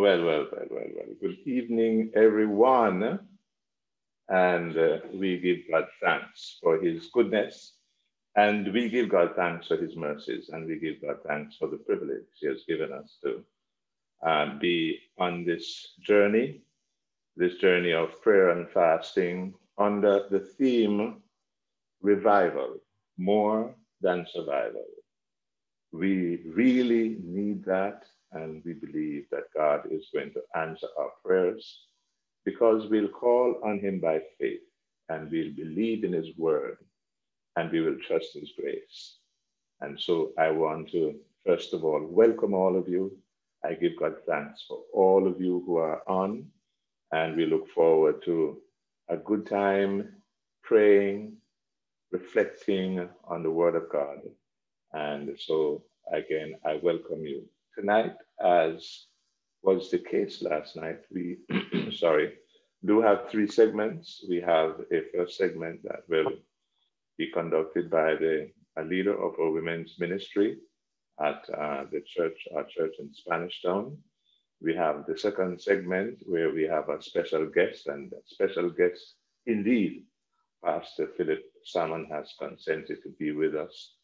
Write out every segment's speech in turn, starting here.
Well, well, well, well, well. Good evening, everyone. And uh, we give God thanks for his goodness. And we give God thanks for his mercies. And we give God thanks for the privilege he has given us to uh, be on this journey, this journey of prayer and fasting under the theme revival, more than survival. We really need that and we believe that God is going to answer our prayers because we'll call on him by faith and we'll believe in his word and we will trust his grace. And so I want to, first of all, welcome all of you. I give God thanks for all of you who are on, and we look forward to a good time praying, reflecting on the word of God. And so, again, I welcome you tonight, as was the case last night, we, sorry, do have three segments. We have a first segment that will be conducted by the a leader of our women's ministry at uh, the church, our church in Spanish Town. We have the second segment where we have a special guest and a special guest indeed. Pastor Philip Salmon has consented to be with us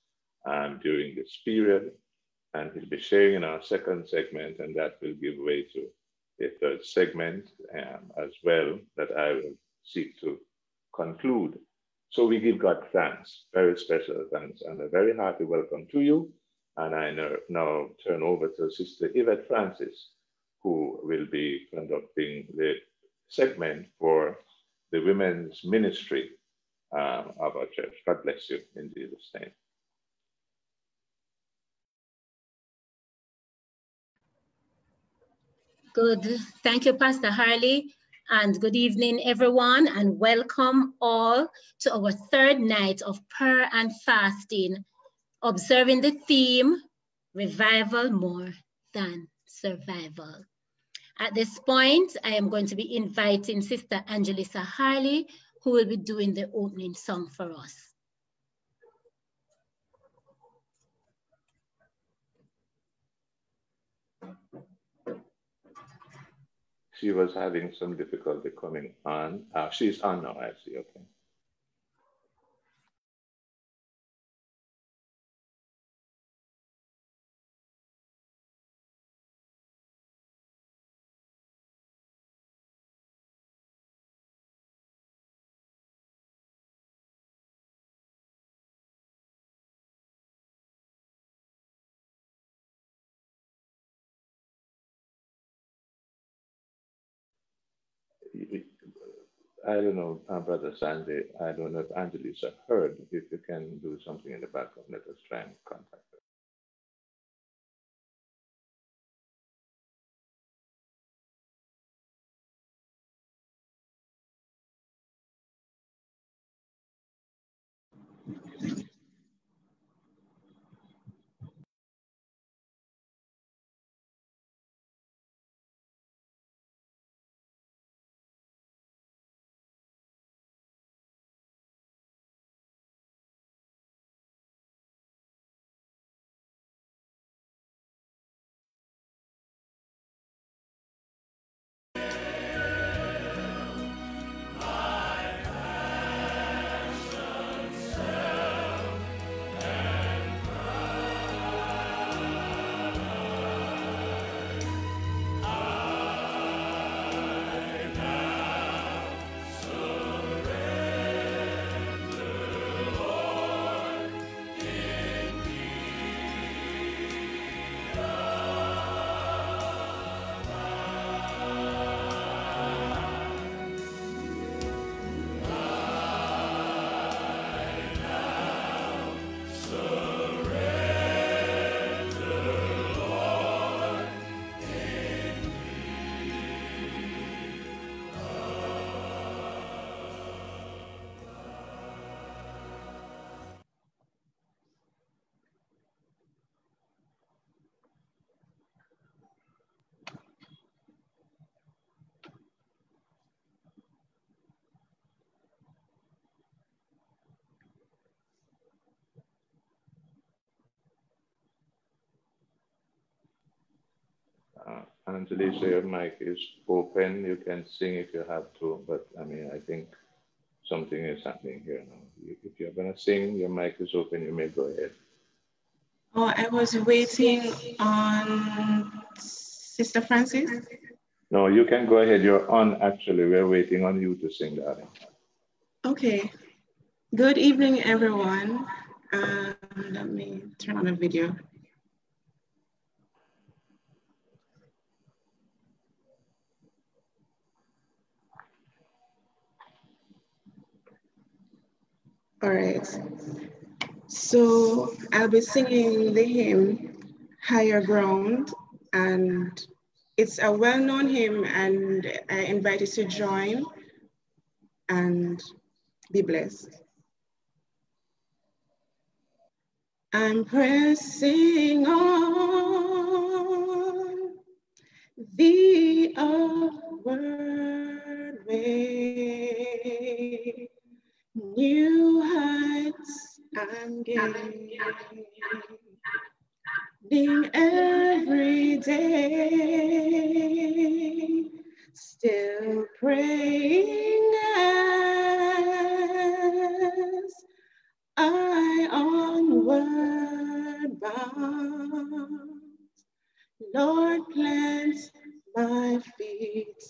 um, during this period and he'll be sharing in our second segment, and that will give way to a third segment um, as well that I will seek to conclude. So we give God thanks, very special thanks, and a very hearty welcome to you. And I now turn over to Sister Yvette Francis, who will be conducting the segment for the women's ministry um, of our church. God bless you in Jesus' name. Good. Thank you, Pastor Harley. And good evening, everyone, and welcome all to our third night of prayer and fasting, observing the theme, revival more than survival. At this point, I am going to be inviting Sister Angelisa Harley, who will be doing the opening song for us. She was having some difficulty coming on. Uh, she's on now, I see, okay. I don't know, uh, Brother Sandy, I don't know if Angelisa heard. If you can do something in the background, let us try and contact her. Angelisa, your mic is open. You can sing if you have to, but I mean, I think something is happening here now. If you're gonna sing, your mic is open, you may go ahead. Oh, I was waiting on Sister Francis. No, you can go ahead. You're on actually. We're waiting on you to sing, darling. Okay. Good evening, everyone. Um, let me turn on the video. All right. So I'll be singing the hymn Higher Ground, and it's a well-known hymn, and I invite you to join and be blessed. I'm pressing on the upward way. New heights I'm gaining every day. Still praying as I onward bound. Lord, plant my feet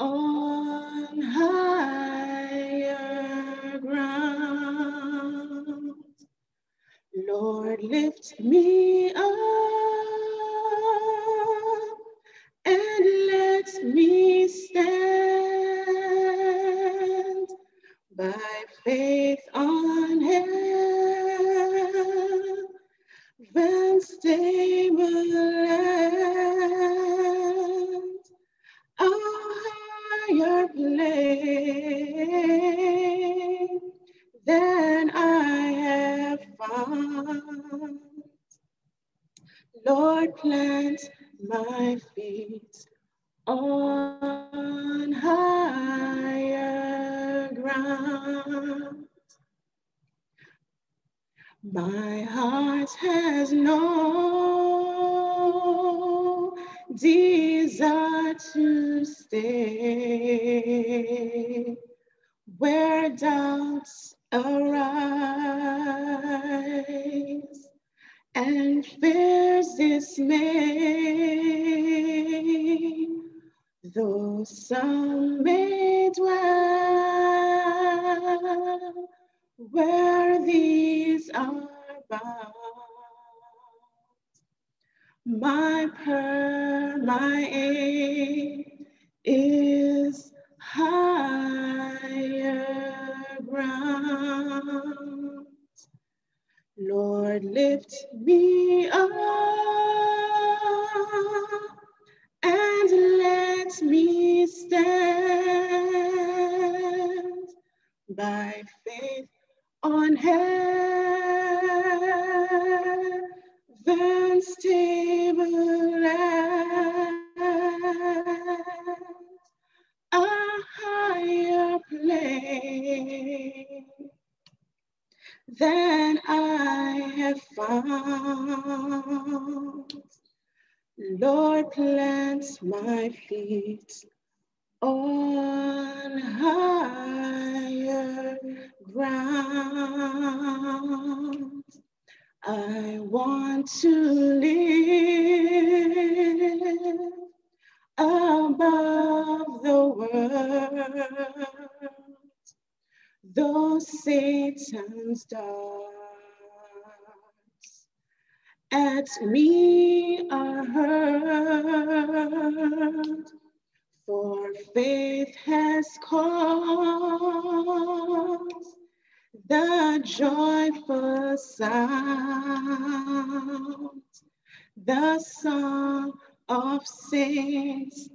on higher ground. Lord, lift me up and let me stand by faith on heaven's stable land plane than I have found. Lord, plant my feet on higher ground. My heart has no desire to stay where doubts arise and fears dismay. Though some may dwell where these are bound, my prayer, my aim is higher ground. Lord, lift me up and let me stand by faith on heaven's stable land, a higher plane than I have found. Lord, plants my feet on higher ground. I want to live above the world, though Satan's darts at me are heard for faith has caused the joyful sound, the song of saints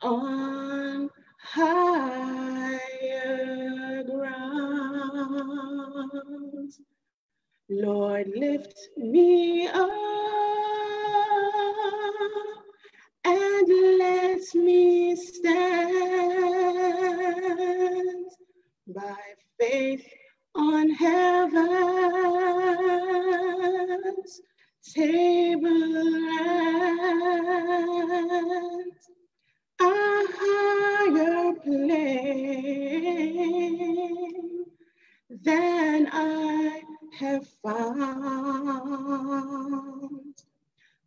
on higher ground. Lord, lift me up and let me stand by faith on heaven's tableland, a higher plane than I have found.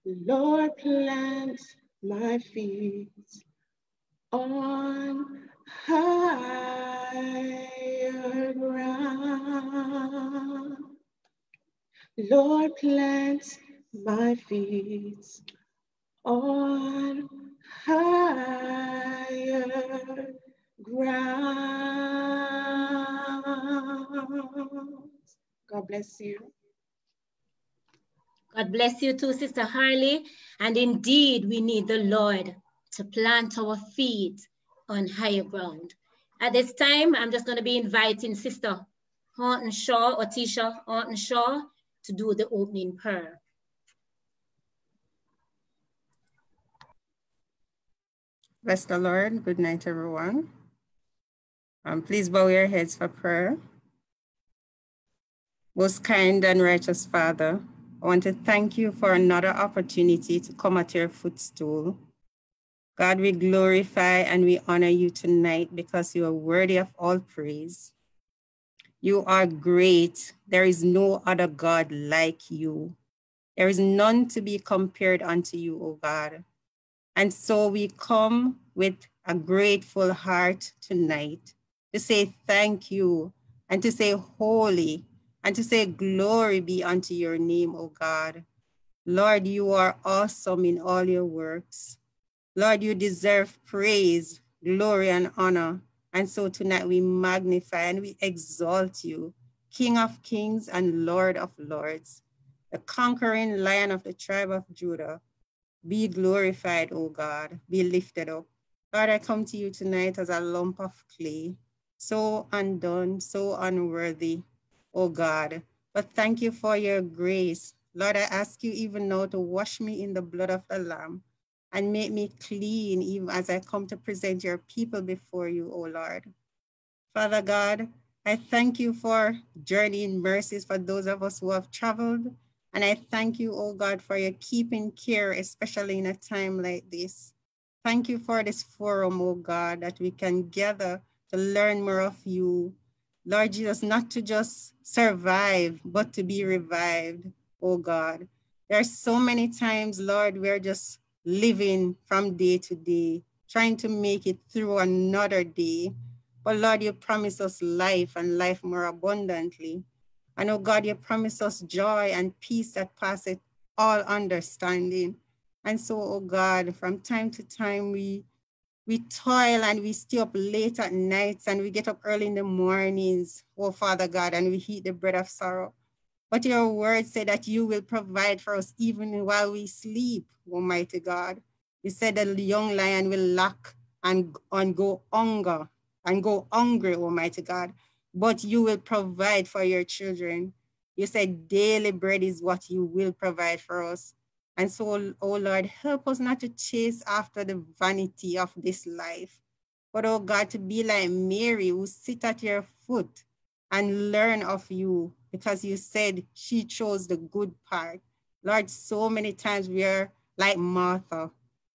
Lord, plant my feet on higher ground. Lord, plant my feet on higher ground. God bless you. God bless you too, Sister Harley. And indeed, we need the Lord to plant our feet on higher ground. At this time, I'm just going to be inviting Sister Horton Shaw, or Tisha Horton Shaw, to do the opening prayer. Bless the Lord. Good night, everyone. Um, please bow your heads for prayer. Most kind and righteous Father, I want to thank you for another opportunity to come at your footstool. God, we glorify and we honor you tonight because you are worthy of all praise. You are great. There is no other God like you. There is none to be compared unto you, O God. And so we come with a grateful heart tonight to say thank you and to say holy and to say, Glory be unto your name, O God. Lord, you are awesome in all your works. Lord, you deserve praise, glory, and honor. And so tonight we magnify and we exalt you, King of kings and Lord of lords, the conquering lion of the tribe of Judah. Be glorified, O God, be lifted up. Lord, I come to you tonight as a lump of clay, so undone, so unworthy, O God. But thank you for your grace. Lord, I ask you even now to wash me in the blood of the Lamb and make me clean even as I come to present your people before you, O Lord. Father God, I thank you for journeying mercies for those of us who have traveled. And I thank you, O God, for your keeping care, especially in a time like this. Thank you for this forum, O God, that we can gather to learn more of you Lord Jesus, not to just survive, but to be revived, O God. There are so many times, Lord, we're just living from day to day, trying to make it through another day. But Lord, you promise us life and life more abundantly. And oh God, you promise us joy and peace that passeth all understanding. And so, oh God, from time to time, we we toil and we stay up late at nights and we get up early in the mornings, oh Father God, and we eat the bread of sorrow. But your word said that you will provide for us even while we sleep, Almighty God. You said that the young lion will lack and, and go hunger and go hungry, Almighty God. But you will provide for your children. You said daily bread is what you will provide for us. And so, oh Lord, help us not to chase after the vanity of this life, but oh God, to be like Mary who sit at your foot and learn of you because you said she chose the good part. Lord, so many times we are like Martha,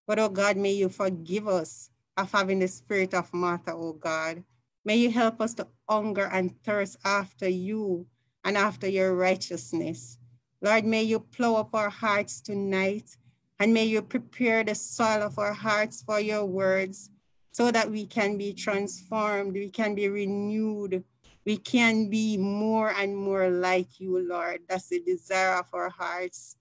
but oh God, may you forgive us of having the spirit of Martha, oh God. May you help us to hunger and thirst after you and after your righteousness. Lord, may you plow up our hearts tonight and may you prepare the soil of our hearts for your words so that we can be transformed, we can be renewed, we can be more and more like you, Lord. That's the desire of our hearts.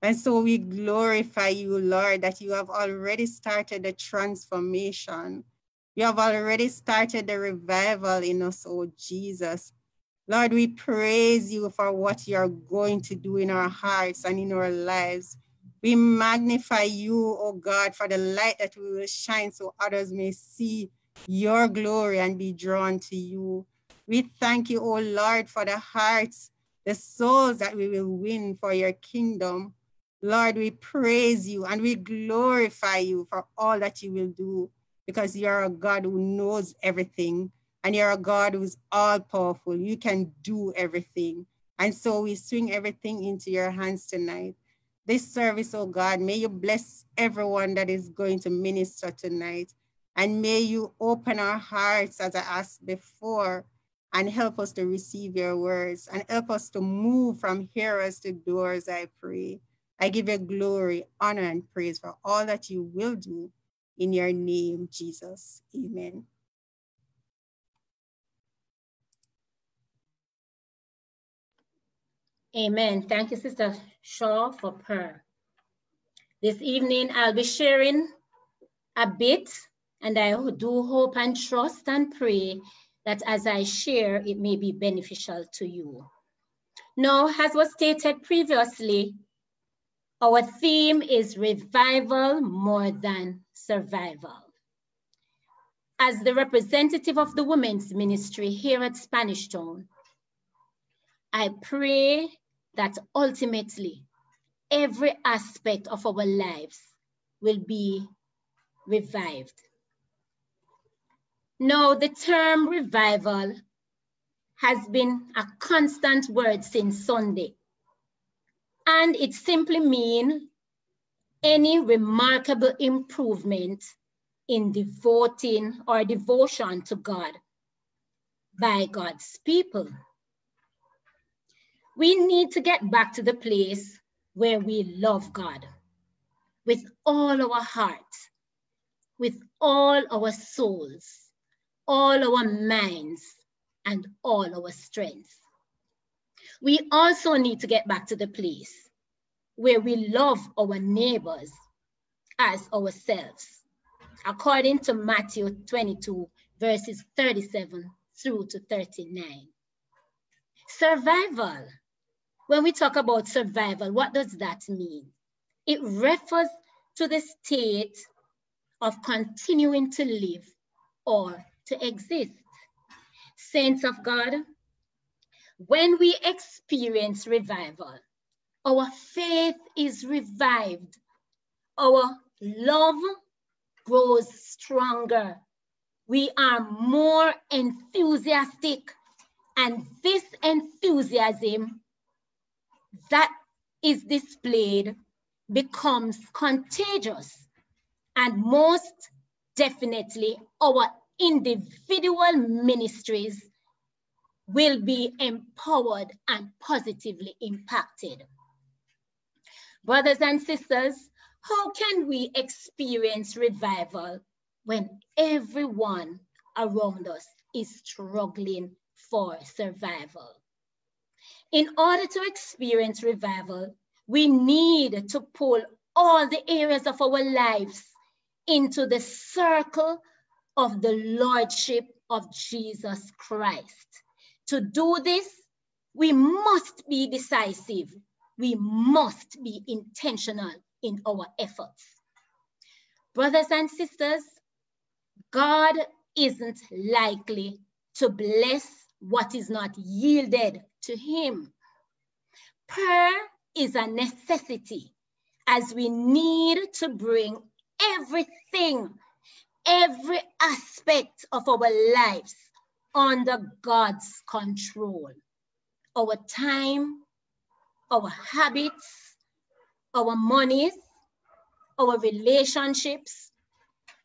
And so we glorify you, Lord, that you have already started the transformation. You have already started the revival in us, oh Jesus. Lord, we praise you for what you're going to do in our hearts and in our lives. We magnify you, oh God, for the light that we will shine so others may see your glory and be drawn to you. We thank you, oh Lord, for the hearts, the souls that we will win for your kingdom. Lord, we praise you and we glorify you for all that you will do because you're a God who knows everything and you're a God who's all powerful. You can do everything. And so we swing everything into your hands tonight. This service, oh God, may you bless everyone that is going to minister tonight. And may you open our hearts, as I asked before, and help us to receive your words and help us to move from hearers to doers, I pray. I give you glory, honor, and praise for all that you will do in your name, Jesus. Amen. Amen. Thank you, Sister Shaw, for prayer. This evening, I'll be sharing a bit, and I do hope and trust and pray that as I share, it may be beneficial to you. Now, as was stated previously, our theme is revival more than survival. As the representative of the women's ministry here at Spanish Town, I pray that ultimately every aspect of our lives will be revived. Now, the term revival has been a constant word since Sunday. And it simply means any remarkable improvement in devoting or devotion to God by God's people. We need to get back to the place where we love God with all our heart, with all our souls, all our minds, and all our strength. We also need to get back to the place where we love our neighbors as ourselves, according to Matthew 22, verses 37 through to 39. Survival when we talk about survival, what does that mean? It refers to the state of continuing to live or to exist. Saints of God, when we experience revival, our faith is revived, our love grows stronger, we are more enthusiastic, and this enthusiasm that is displayed becomes contagious. And most definitely, our individual ministries will be empowered and positively impacted. Brothers and sisters, how can we experience revival when everyone around us is struggling for survival? In order to experience revival, we need to pull all the areas of our lives into the circle of the Lordship of Jesus Christ. To do this, we must be decisive. We must be intentional in our efforts. Brothers and sisters, God isn't likely to bless what is not yielded to him. Prayer is a necessity as we need to bring everything, every aspect of our lives under God's control. Our time, our habits, our monies, our relationships,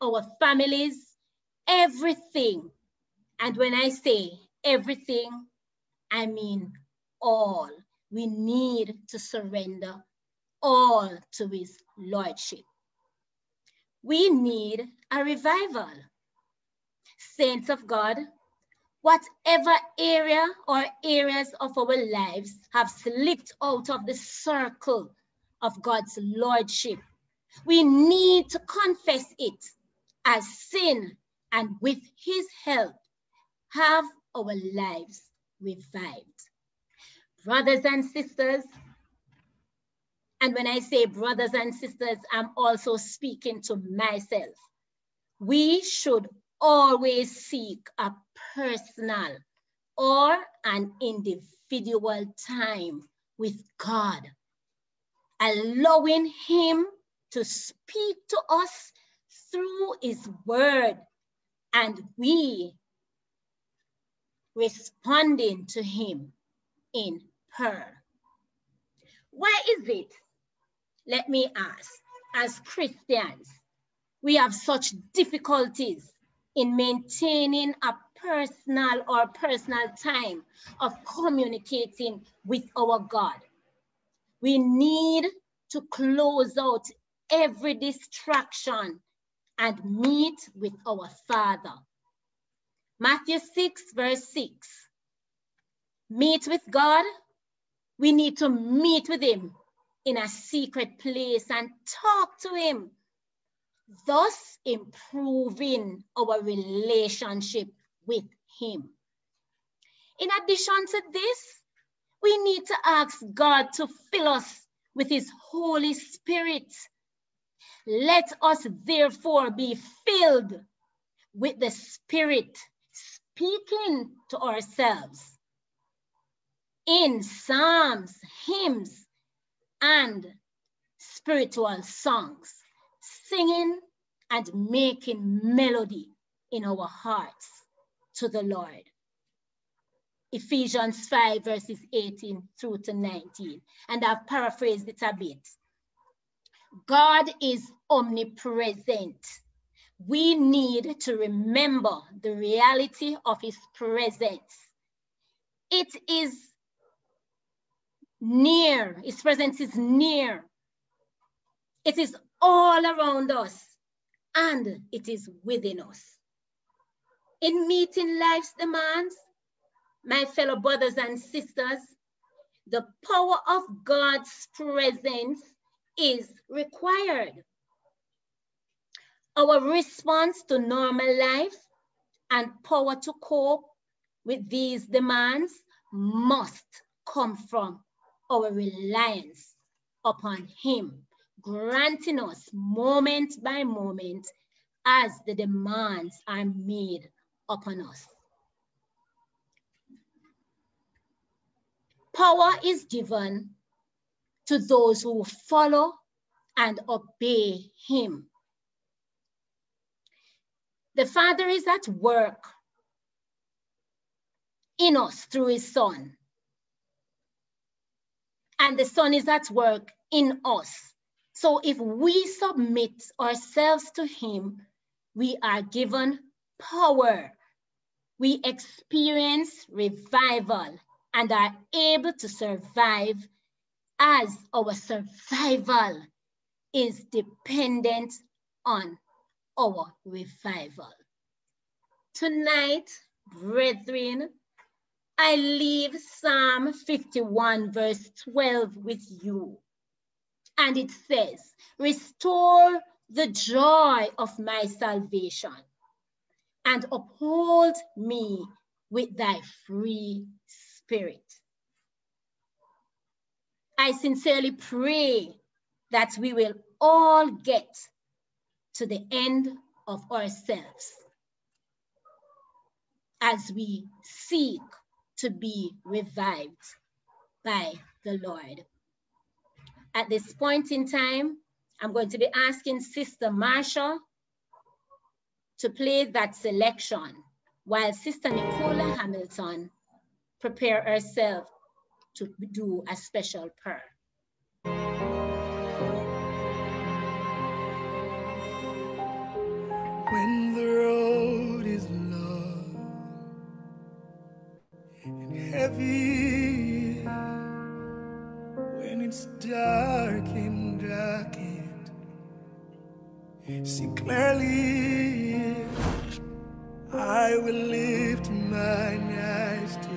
our families, everything. And when I say everything, I mean all. We need to surrender all to his lordship. We need a revival. Saints of God, whatever area or areas of our lives have slipped out of the circle of God's lordship, we need to confess it as sin and with his help have our lives revived. Brothers and sisters, and when I say brothers and sisters, I'm also speaking to myself. We should always seek a personal or an individual time with God, allowing Him to speak to us through His word, and we responding to him in prayer. Why is it, let me ask, as Christians, we have such difficulties in maintaining a personal or personal time of communicating with our God. We need to close out every distraction and meet with our Father. Matthew 6, verse 6. Meet with God. We need to meet with Him in a secret place and talk to Him, thus improving our relationship with Him. In addition to this, we need to ask God to fill us with His Holy Spirit. Let us therefore be filled with the Spirit, speaking to ourselves in psalms, hymns, and spiritual songs, singing and making melody in our hearts to the Lord. Ephesians 5, verses 18 through to 19. And I've paraphrased it a bit. God is omnipresent. We need to remember the reality of his presence. It is near, his presence is near. It is all around us and it is within us. In meeting life's demands, my fellow brothers and sisters, the power of God's presence is required. Our response to normal life and power to cope with these demands must come from our reliance upon Him, granting us moment by moment as the demands are made upon us. Power is given to those who follow and obey him. The Father is at work in us through his Son. And the Son is at work in us. So if we submit ourselves to him, we are given power. We experience revival and are able to survive as our survival is dependent on our revival. Tonight, brethren, I leave Psalm 51, verse 12 with you. And it says, Restore the joy of my salvation and uphold me with thy free spirit. I sincerely pray that we will all get to the end of ourselves as we seek to be revived by the Lord. At this point in time, I'm going to be asking Sister Marsha to play that selection while Sister Nicola Hamilton prepare herself to do a special prayer. It's dark and darkened, see clearly, I will lift my eyes to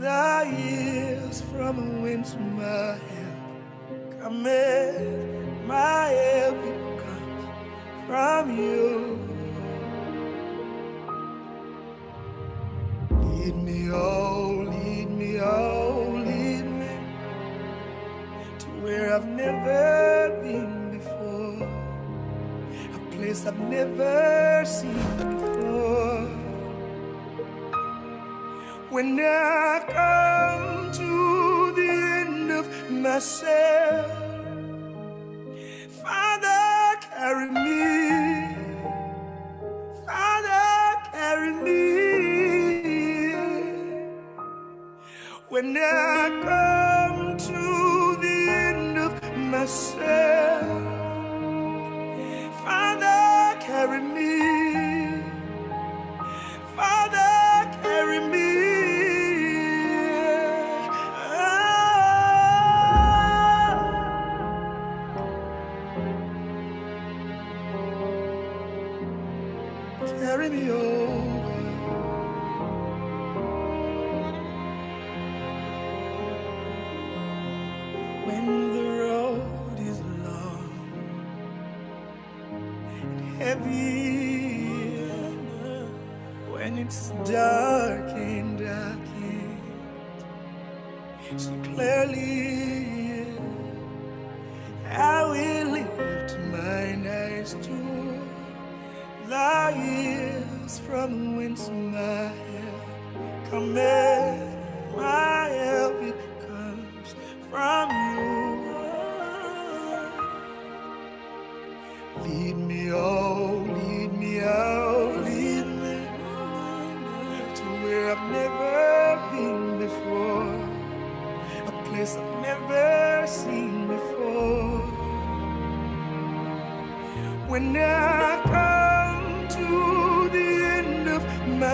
the years from whence my help cometh, my help comes from you. Lead me, oh, lead me, oh, where I've never been before, a place I've never seen before. When I come to the end of myself, Father, carry me. Father, carry me. When I come of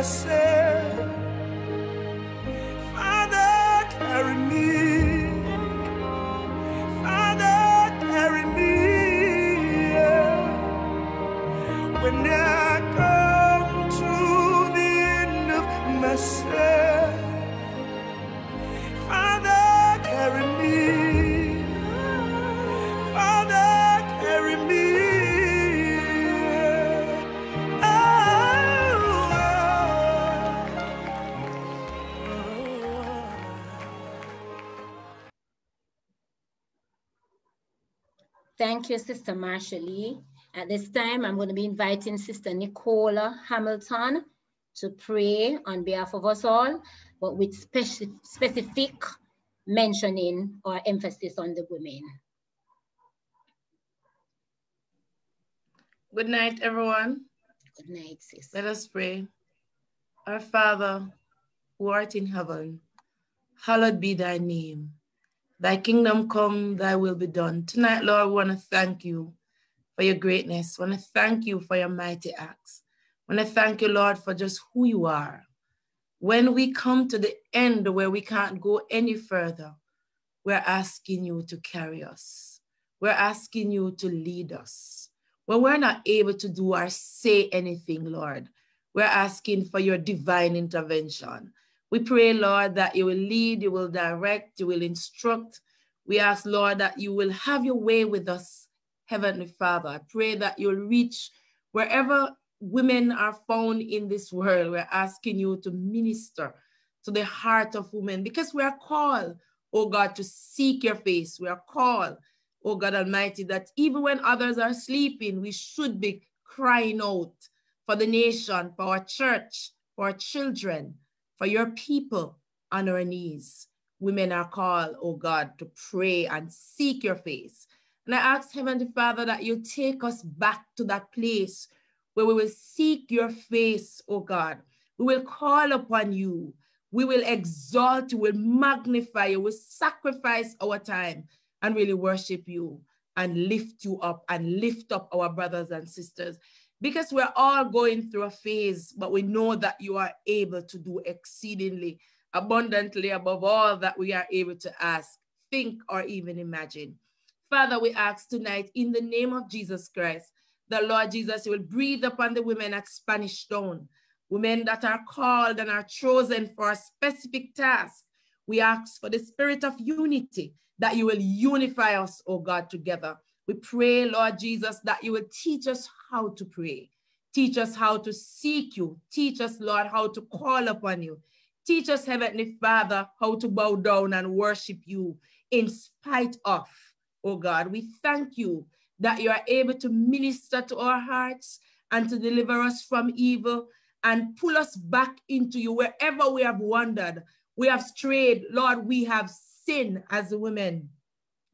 of Thank you, Sister Marsha Lee. At this time, I'm going to be inviting Sister Nicola Hamilton to pray on behalf of us all, but with speci specific mentioning or emphasis on the women. Good night, everyone. Good night, sis. Let us pray. Our Father, who art in heaven, hallowed be thy name. Thy kingdom come, thy will be done. Tonight, Lord, we want to thank you for your greatness. We want to thank you for your mighty acts. We want to thank you, Lord, for just who you are. When we come to the end where we can't go any further, we're asking you to carry us. We're asking you to lead us. When we're not able to do or say anything, Lord, we're asking for your divine intervention. We pray, Lord, that you will lead, you will direct, you will instruct. We ask, Lord, that you will have your way with us, Heavenly Father. I pray that you'll reach wherever women are found in this world. We're asking you to minister to the heart of women because we are called, oh God, to seek your face. We are called, oh God Almighty, that even when others are sleeping, we should be crying out for the nation, for our church, for our children, for your people on our knees. Women are called, oh God, to pray and seek your face. And I ask Heavenly Father that you take us back to that place where we will seek your face, oh God. We will call upon you. We will exalt you, we will magnify you, will sacrifice our time and really worship you and lift you up and lift up our brothers and sisters because we're all going through a phase, but we know that you are able to do exceedingly abundantly above all that we are able to ask, think, or even imagine. Father, we ask tonight in the name of Jesus Christ, the Lord Jesus you will breathe upon the women at Spanish Town, women that are called and are chosen for a specific task. We ask for the spirit of unity that you will unify us, oh God, together. We pray, Lord Jesus, that you will teach us how to pray. Teach us how to seek you. Teach us, Lord, how to call upon you. Teach us, Heavenly Father, how to bow down and worship you in spite of, oh God. We thank you that you are able to minister to our hearts and to deliver us from evil and pull us back into you wherever we have wandered. We have strayed. Lord, we have sinned as women.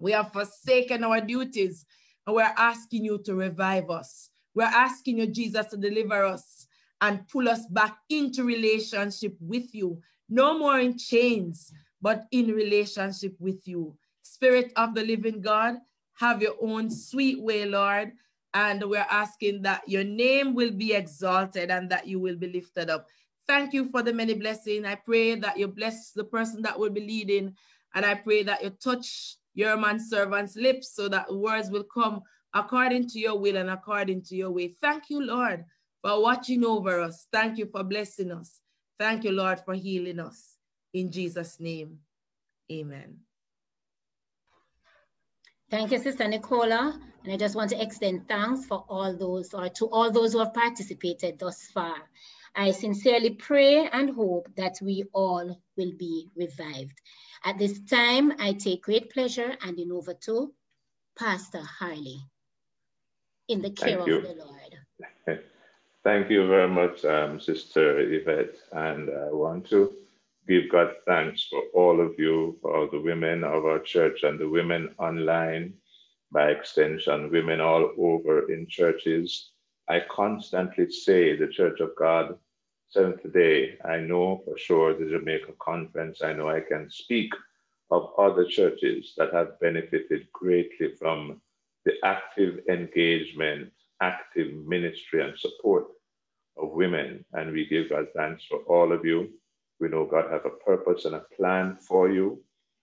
We have forsaken our duties and we're asking you to revive us. We're asking you, Jesus, to deliver us and pull us back into relationship with you. No more in chains, but in relationship with you. Spirit of the living God, have your own sweet way, Lord. And we're asking that your name will be exalted and that you will be lifted up. Thank you for the many blessings. I pray that you bless the person that will be leading. And I pray that you touch your man servant's lips so that words will come according to your will and according to your way. Thank you, Lord, for watching over us. Thank you for blessing us. Thank you, Lord, for healing us. In Jesus' name, amen. Thank you, Sister Nicola. And I just want to extend thanks for all those or to all those who have participated thus far. I sincerely pray and hope that we all will be revived. At this time, I take great pleasure handing over to Pastor Harley in the care of the Lord. Thank you very much, um, Sister Yvette. And I want to give God thanks for all of you, for all the women of our church and the women online, by extension, women all over in churches. I constantly say the Church of God, Seventh day, I know for sure the Jamaica Conference, I know I can speak of other churches that have benefited greatly from the active engagement active ministry and support of women. And we give God thanks for all of you. We know God has a purpose and a plan for you,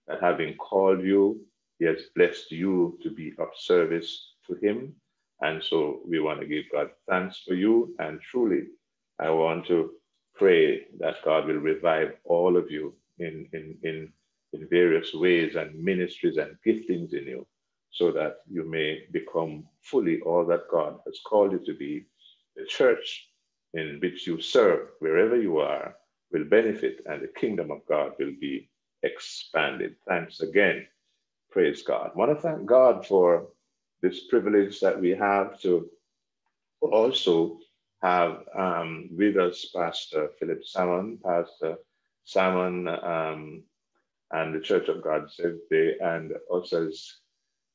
that having called you, He has blessed you to be of service to Him. And so we want to give God thanks for you. And truly, I want to pray that God will revive all of you in, in, in, in various ways and ministries and giftings in you so that you may become fully all that God has called you to be. The church in which you serve, wherever you are, will benefit and the kingdom of God will be expanded. Thanks again. Praise God. I want to thank God for this privilege that we have to also have um, with us Pastor Philip Salmon, Pastor Salmon, um, and the Church of God Seventh Day, and us as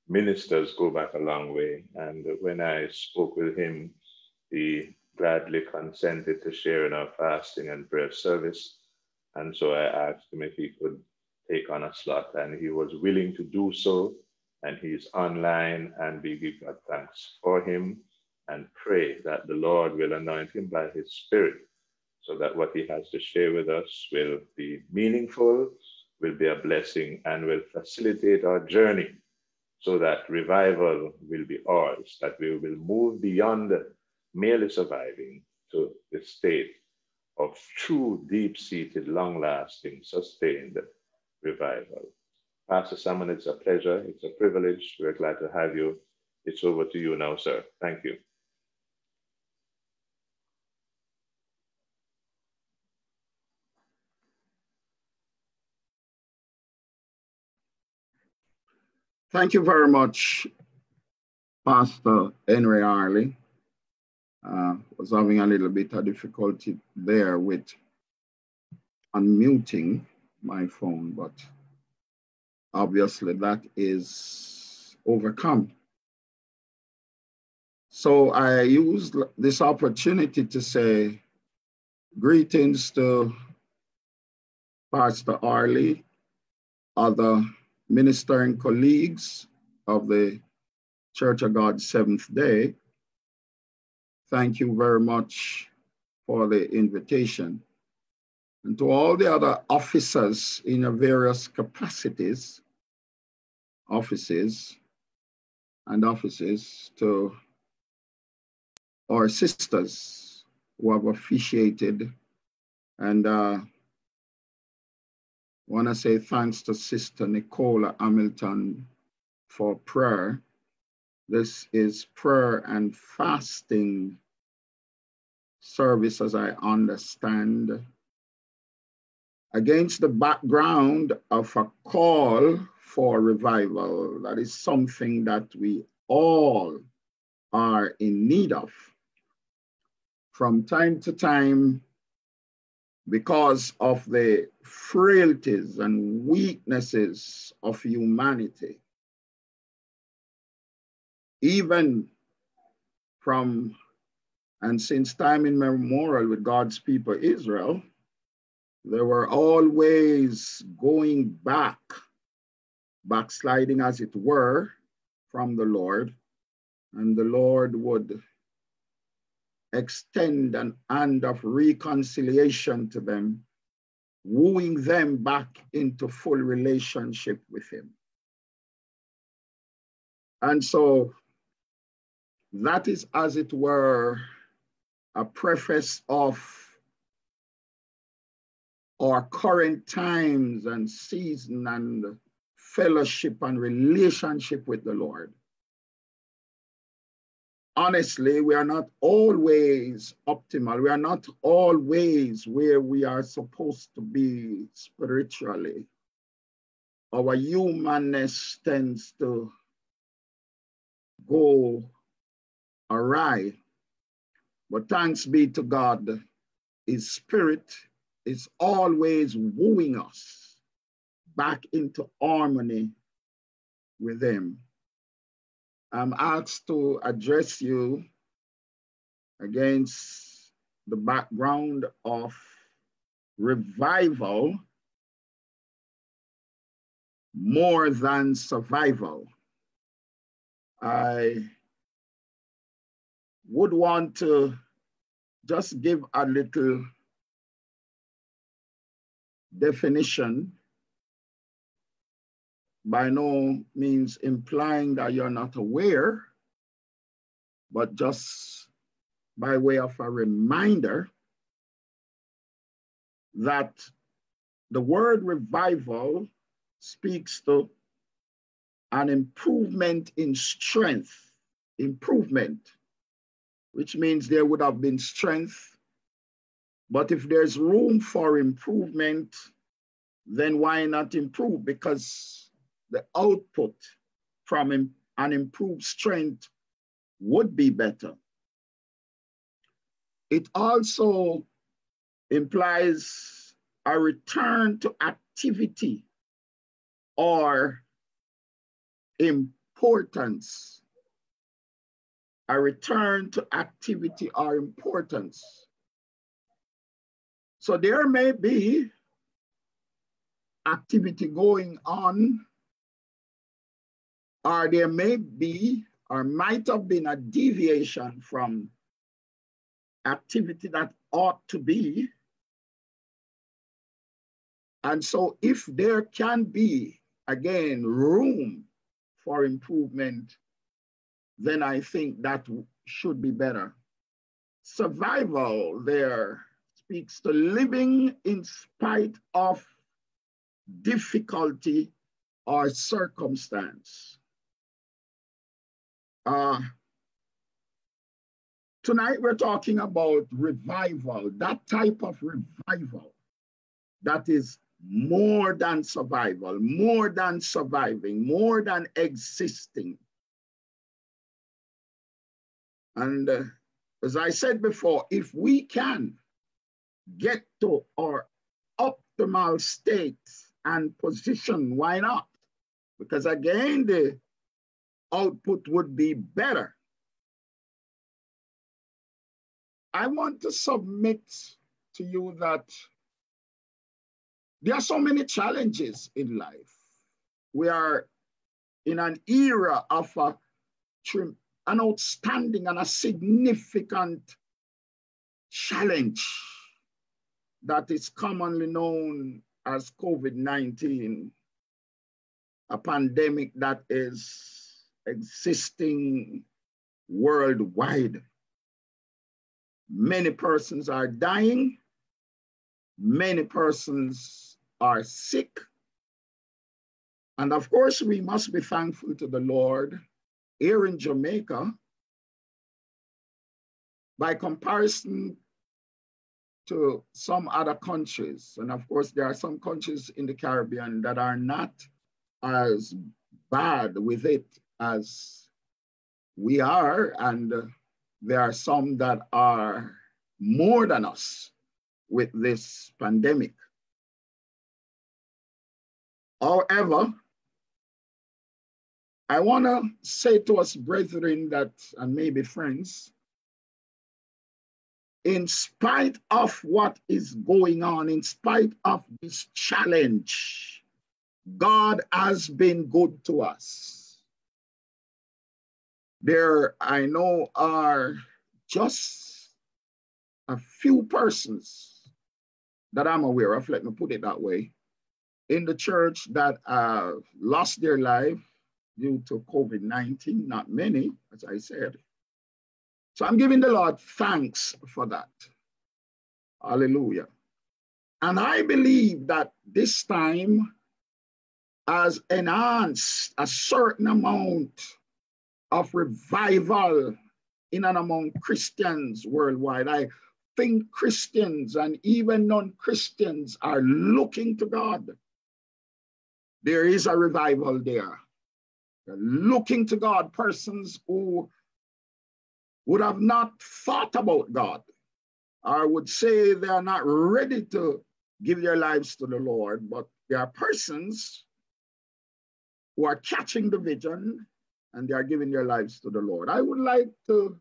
ministers go back a long way. And when I spoke with him, he gladly consented to share in our fasting and prayer service. And so I asked him if he could take on a slot, and he was willing to do so. And he's online, and we give God thanks for him and pray that the Lord will anoint him by his Spirit so that what he has to share with us will be meaningful, will be a blessing, and will facilitate our journey so that revival will be ours, that we will move beyond merely surviving to the state of true, deep seated, long lasting, sustained revival. Pastor Salmon, it's a pleasure, it's a privilege. We're glad to have you. It's over to you now, sir. Thank you. Thank you very much, Pastor Henry Harley. Uh, was having a little bit of difficulty there with unmuting my phone, but obviously that is overcome. So I use this opportunity to say greetings to Pastor Harley, other ministering colleagues of the Church of God Seventh Day, thank you very much for the invitation. And to all the other officers in various capacities, offices and offices, to our sisters who have officiated and uh, want to say thanks to Sister Nicola Hamilton for prayer. This is prayer and fasting service, as I understand, against the background of a call for revival. That is something that we all are in need of. From time to time, because of the frailties and weaknesses of humanity. Even from and since time immemorial with God's people Israel, they were always going back, backsliding as it were, from the Lord. And the Lord would extend an hand of reconciliation to them, wooing them back into full relationship with Him. And so that is, as it were, a preface of our current times and season and fellowship and relationship with the Lord. Honestly, we are not always optimal. We are not always where we are supposed to be spiritually. Our humanness tends to go awry. But thanks be to God, His Spirit is always wooing us back into harmony with Him. I'm asked to address you against the background of revival more than survival. I would want to just give a little definition by no means implying that you're not aware, but just by way of a reminder that the word revival speaks to an improvement in strength, improvement, which means there would have been strength. But if there's room for improvement, then why not improve? Because the output from an improved strength would be better. It also implies a return to activity or importance, a return to activity or importance. So there may be activity going on, or there may be or might have been a deviation from activity that ought to be. And so if there can be, again, room for improvement, then I think that should be better. Survival there speaks to living in spite of difficulty or circumstance. Uh, tonight we're talking about revival, that type of revival that is more than survival, more than surviving, more than existing. And uh, as I said before, if we can get to our optimal state and position, why not? Because again, the output would be better. I want to submit to you that there are so many challenges in life. We are in an era of a, an outstanding and a significant challenge that is commonly known as COVID 19, a pandemic that is existing worldwide. Many persons are dying, many persons are sick. And of course, we must be thankful to the Lord here in Jamaica. By comparison to some other countries, and of course, there are some countries in the Caribbean that are not as bad with it as we are, and there are some that are more than us with this pandemic. However, I want to say to us, brethren, that, and maybe friends, in spite of what is going on, in spite of this challenge, God has been good to us. There, I know, are just a few persons that I'm aware of, let me put it that way, in the church that uh, lost their life due to COVID 19, not many, as I said. So I'm giving the Lord thanks for that. Hallelujah. And I believe that this time has enhanced a certain amount of revival in and among Christians worldwide. I think Christians and even non Christians are looking to God. There is a revival there. They're looking to God, persons who would have not thought about God. I would say they are not ready to give their lives to the Lord, but there are persons who are catching the vision and they are giving their lives to the Lord. I would like to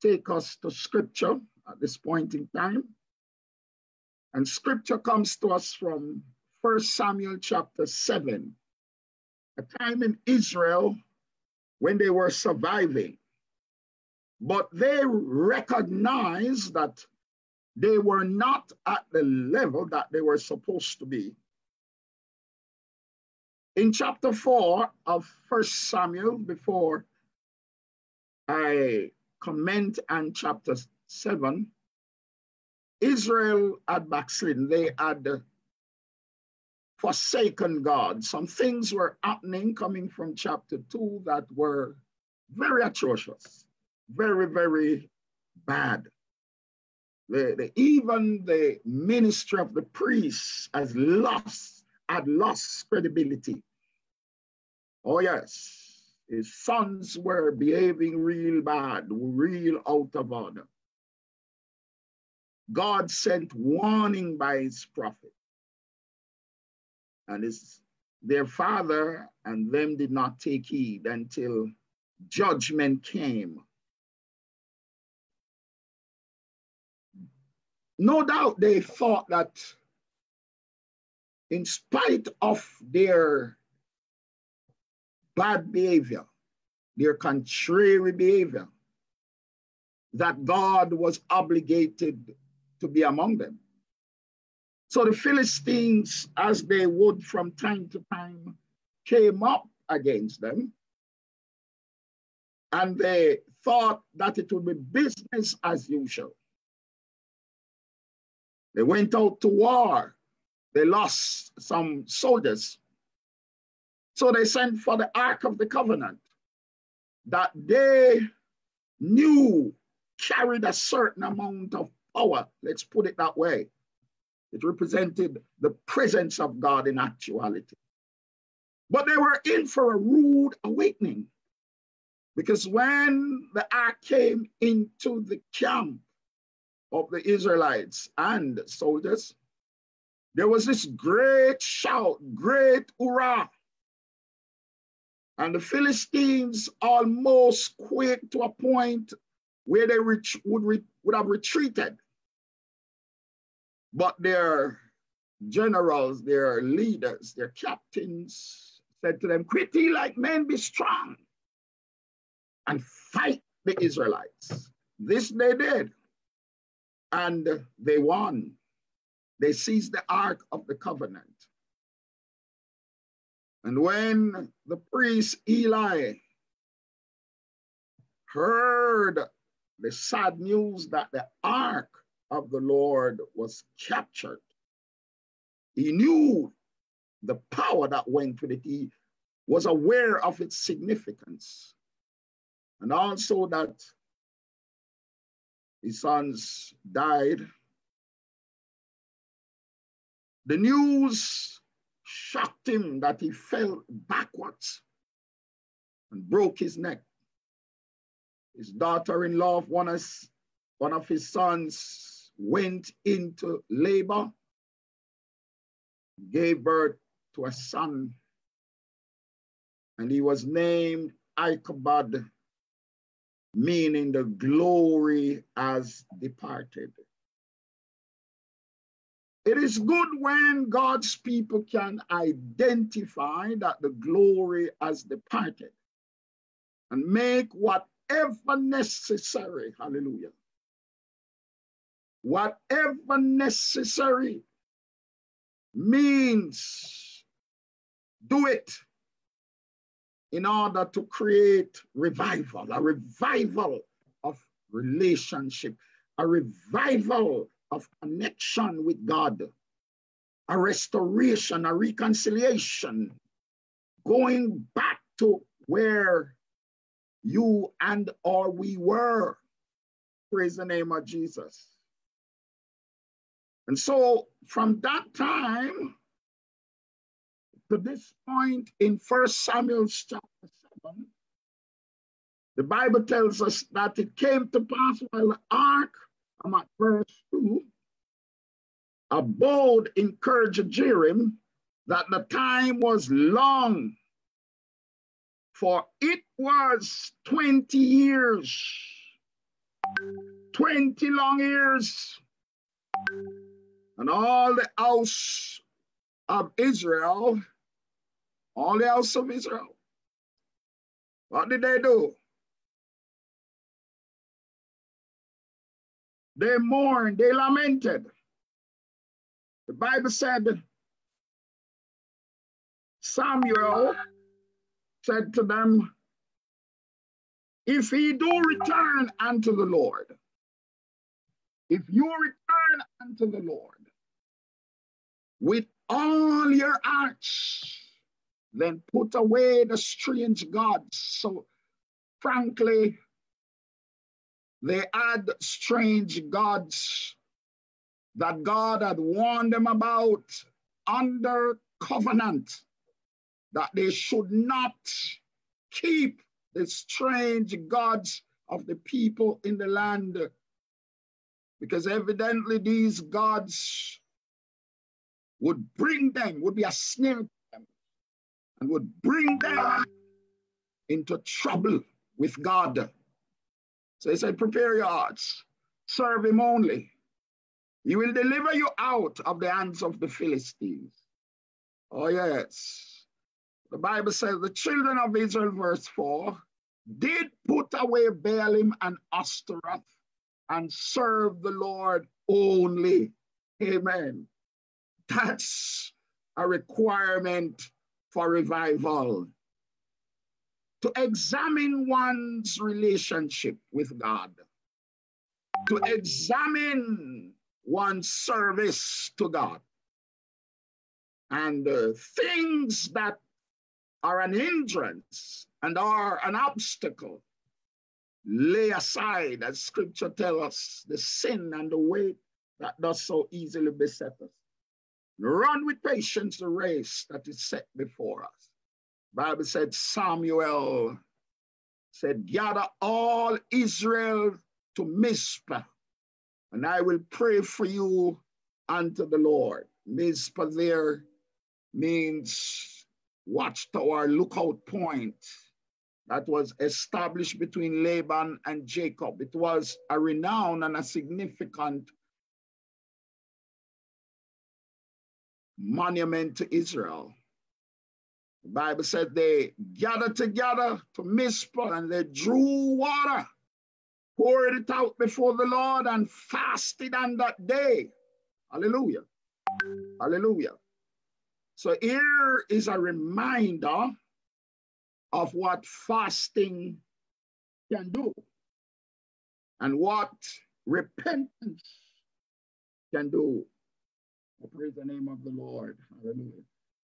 take us to scripture at this point in time. And scripture comes to us from First Samuel chapter 7, a time in Israel when they were surviving. But they recognized that they were not at the level that they were supposed to be. In chapter 4 of First Samuel, before I comment on chapter 7, Israel had backslidden. They had forsaken God. Some things were happening coming from chapter 2 that were very atrocious, very, very bad. The, the, even the ministry of the priests has lost, had lost credibility. Oh, yes. His sons were behaving real bad, real out of order. God sent warning by his prophet. And his, their father and them did not take heed until judgment came. No doubt they thought that in spite of their bad behavior, their contrary behavior, that God was obligated to be among them. So the Philistines, as they would from time to time, came up against them. And they thought that it would be business as usual. They went out to war. They lost some soldiers. So they sent for the Ark of the Covenant that they knew carried a certain amount of power. Let's put it that way. It represented the presence of God in actuality. But they were in for a rude awakening because when the ark came into the camp of the Israelites and soldiers, there was this great shout, great hurrah. And the Philistines almost quaked to a point where they would, would have retreated. But their generals, their leaders, their captains said to them, Quit ye like men, be strong, and fight the Israelites. This they did, and they won. They seized the Ark of the Covenant. And when the priest Eli heard the sad news that the ark of the Lord was captured, he knew the power that went with it. He was aware of its significance. And also that his sons died. The news shocked him that he fell backwards and broke his neck. His daughter-in-law one of, one of his sons went into labor, gave birth to a son, and he was named Ichabod, meaning the glory has departed. It is good when God's people can identify that the glory has departed and make whatever necessary, hallelujah, whatever necessary means, do it in order to create revival, a revival of relationship, a revival of connection with God, a restoration, a reconciliation, going back to where you and or we were. Praise the name of Jesus. And so from that time to this point in First Samuel chapter 7, the Bible tells us that it came to pass while the ark, I'm at verse 2, abode in Kirjath that the time was long, for it was 20 years, 20 long years. And all the house of Israel, all the house of Israel, what did they do? They mourned, they lamented. The Bible said, Samuel said to them, If he do return unto the Lord, if you return unto the Lord, with all your hearts, then put away the strange gods. So, frankly, they had strange gods that God had warned them about under covenant that they should not keep the strange gods of the people in the land because evidently these gods would bring them, would be a snare and would bring them into trouble with God. So he said, Prepare your hearts, serve him only. He will deliver you out of the hands of the Philistines. Oh, yes. The Bible says the children of Israel, verse 4, did put away Baalim and Ashtaroth and serve the Lord only. Amen. That's a requirement for revival. To examine one's relationship with God, to examine one's service to God, and uh, things that are an hindrance and are an obstacle. Lay aside, as scripture tells us, the sin and the weight that does so easily beset us. Run with patience the race that is set before us. Bible said Samuel said, gather all Israel to Mizpah, and I will pray for you unto the Lord. Mizpah there means watchtower, lookout point that was established between Laban and Jacob. It was a renowned and a significant monument to Israel. The Bible said they gathered together to Mizpah and they drew water, poured it out before the Lord and fasted on that day. Hallelujah. Hallelujah. So here is a reminder of what fasting can do and what repentance can do praise the name of the Lord. Hallelujah.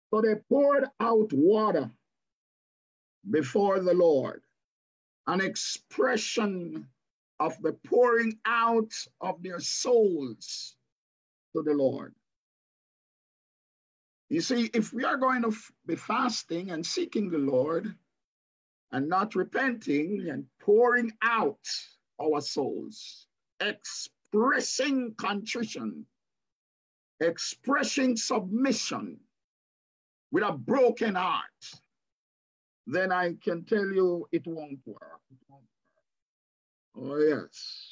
So they poured out water before the Lord, an expression of the pouring out of their souls to the Lord. You see, if we are going to be fasting and seeking the Lord and not repenting and pouring out our souls, expressing contrition, expressing submission with a broken heart, then I can tell you it won't work. It won't work. Oh, yes.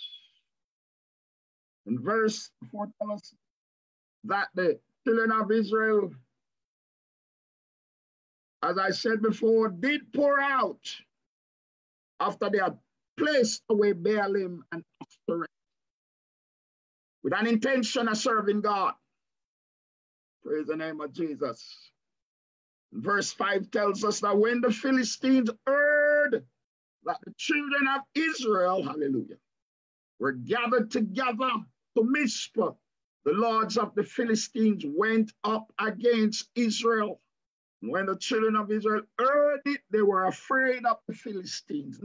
And verse 4 tells us that the children of Israel, as I said before, did pour out after they had placed away Baalim and Ashtoreth with an intention of serving God. Praise the name of Jesus. Verse 5 tells us that when the Philistines heard that the children of Israel, hallelujah, were gathered together to Mizpah, the lords of the Philistines went up against Israel. When the children of Israel heard it, they were afraid of the Philistines.